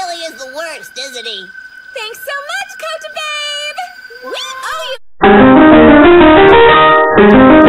really is the worst, isn't he? Thanks so much, Coach Babe! We owe you.